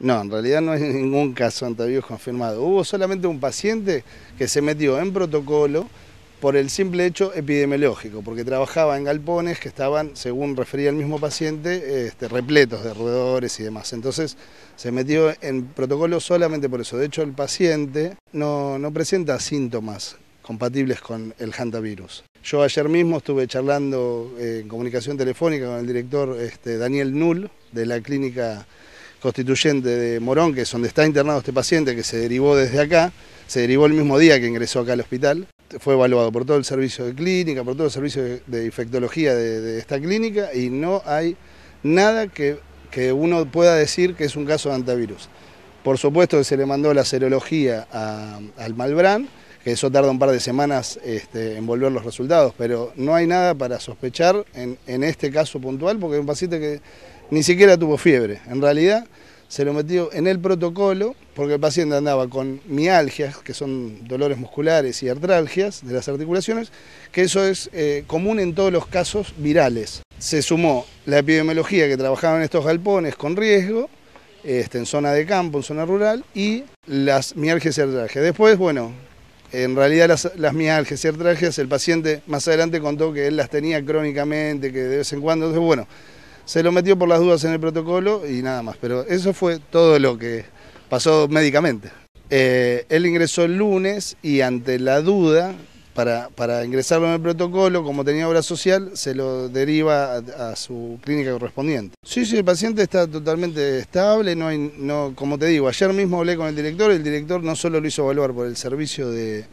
No, en realidad no hay ningún caso antivirus confirmado. Hubo solamente un paciente que se metió en protocolo por el simple hecho epidemiológico, porque trabajaba en galpones que estaban, según refería el mismo paciente, este, repletos de roedores y demás. Entonces se metió en protocolo solamente por eso. De hecho, el paciente no, presenta síntomas compatibles con el hantavirus. Yo ayer mismo estuve charlando eh, en comunicación telefónica con el director este, Daniel Null de la clínica constituyente de Morón, que es donde está internado este paciente que se derivó desde acá, se derivó el mismo día que ingresó acá al hospital, fue evaluado por todo el servicio de clínica, por todo el servicio de infectología de, esta clínica y no hay nada que, uno pueda decir que es un caso de antivirus. Por supuesto que se le mandó la serología al Malbrán, que eso tarda un par de semanas este, en volver los resultados, pero no hay nada para sospechar en, este caso puntual, porque es un paciente que ni siquiera tuvo fiebre. En realidad se lo metió en el protocolo porque el paciente andaba con mialgias, que son dolores musculares y artralgias de las articulaciones, que eso es eh, común en todos los casos virales. Se sumó la epidemiología que trabajaban en estos galpones con riesgo, este, en zona de campo, en zona rural, y las mialgias y artralgias. Después, bueno, en realidad las, las mialgias y artralgias, el paciente más adelante contó que él las tenía crónicamente, que de vez en cuando, entonces bueno, se lo metió por las dudas en el protocolo y nada más, pero eso fue todo lo que pasó médicamente. Eh, él ingresó el lunes y ante la duda, para, para, ingresarlo en el protocolo, como tenía obra social, se lo deriva a, su clínica correspondiente. Sí, sí, el paciente está totalmente estable, no no, como te digo, ayer mismo hablé con el director, el director no solo lo hizo evaluar por el servicio de,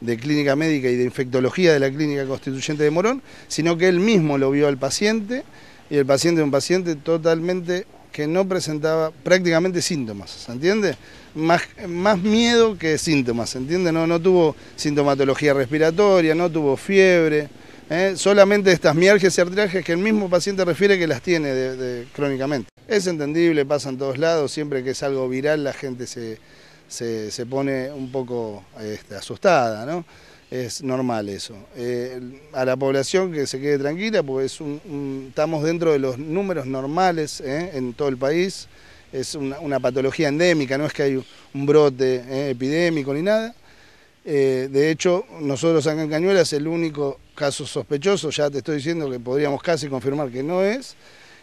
de clínica médica y de infectología de la clínica constituyente de Morón, sino que él mismo lo vio al paciente y el paciente es un paciente totalmente que no presentaba prácticamente síntomas, ¿se entiende? Más, miedo que síntomas, ¿se entiende? No, no tuvo sintomatología respiratoria, no tuvo fiebre, ¿eh? solamente estas mialgias y artralgias que el mismo paciente refiere que las tiene crónicamente. Es entendible, pasa en todos lados, siempre que es algo viral la gente se, se, pone un poco este, asustada, ¿no? Es normal eso. Eh, a la población que se quede tranquila, porque estamos dentro de los números normales eh, en todo el país, es una, patología endémica, no es que hay un brote eh, epidémico ni nada. de hecho, nosotros acá en Cañuela es el único caso sospechoso, ya te estoy diciendo que podríamos casi confirmar que no es.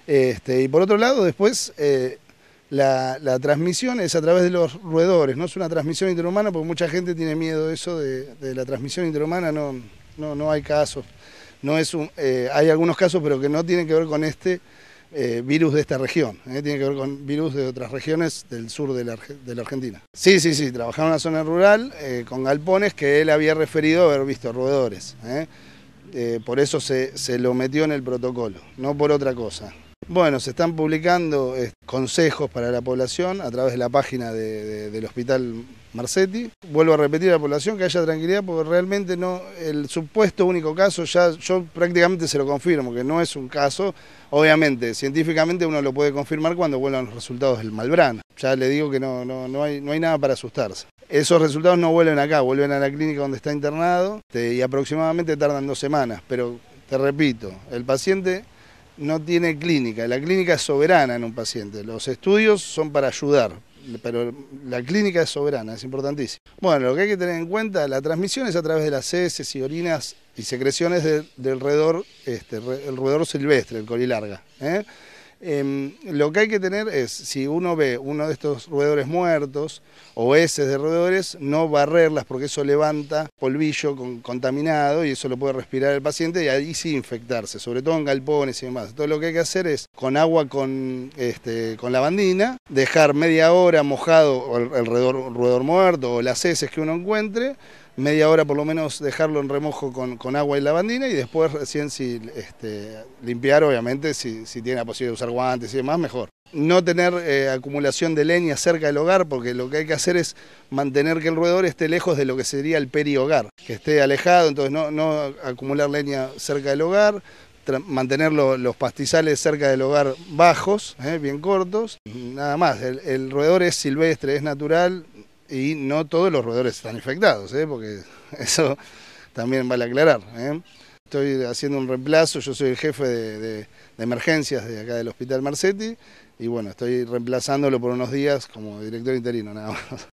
Este, y por otro lado, después la, transmisión es a través de los roedores, no es una transmisión interhumana porque mucha gente tiene miedo de eso, de, la transmisión interhumana, no, no, no, hay casos. No es eh, hay algunos casos, pero que no tienen que ver con este eh, virus de esta región, eh, tiene que ver con virus de otras regiones del sur de la, Argentina. Sí, sí, sí, trabajaba en una zona rural con galpones que él había referido haber visto roedores. por eso se, se lo metió en el protocolo, no por otra cosa. Bueno, se están publicando eh, consejos para la población a través de la página del Hospital Marcetti. Vuelvo a repetir a la población que haya tranquilidad porque realmente no, el supuesto único caso, ya yo prácticamente se lo confirmo, que no es un caso. Obviamente, científicamente uno lo puede confirmar cuando vuelvan los resultados del Malbrán. Ya le digo que no, no, no, hay, no hay nada para asustarse. Esos resultados no vuelven acá, vuelven a la clínica donde está internado este, y aproximadamente tardan dos semanas. Pero te repito, el paciente no tiene clínica, la clínica es soberana en un paciente, los estudios son para ayudar, pero la clínica es soberana, es importantísimo. Bueno, lo que hay que tener en cuenta, la transmisión es a través de las heces y orinas y secreciones del roedor, este, el silvestre, el colilarga. ¿eh? Em, lo que hay que tener es, si uno ve uno de estos roedores muertos o heces de roedores, no barrerlas porque eso levanta polvillo contaminado y eso lo puede respirar el paciente y ahí sí infectarse, sobre todo en galpones y demás. Entonces lo que hay que hacer es con agua con, este, con lavandina, dejar media hora mojado el, el roedor muerto o las heces que uno encuentre, media hora por lo menos dejarlo en remojo con, agua y lavandina y después recién si este, limpiar, obviamente, si, tiene la posibilidad de usar guantes y demás, mejor. No tener eh, acumulación de leña cerca del hogar, porque lo que hay que hacer es mantener que el roedor esté lejos de lo que sería el perihogar, que esté alejado, entonces no, acumular leña cerca del hogar, mantener los pastizales cerca del hogar bajos, eh, bien cortos, nada más. El, el roedor es silvestre, es natural, y no todos los roedores están infectados, ¿eh? porque eso también vale aclarar. ¿eh? Estoy haciendo un reemplazo, yo soy el jefe de, emergencias de acá del Hospital Marcetti, y bueno, estoy reemplazándolo por unos días como director interino nada más.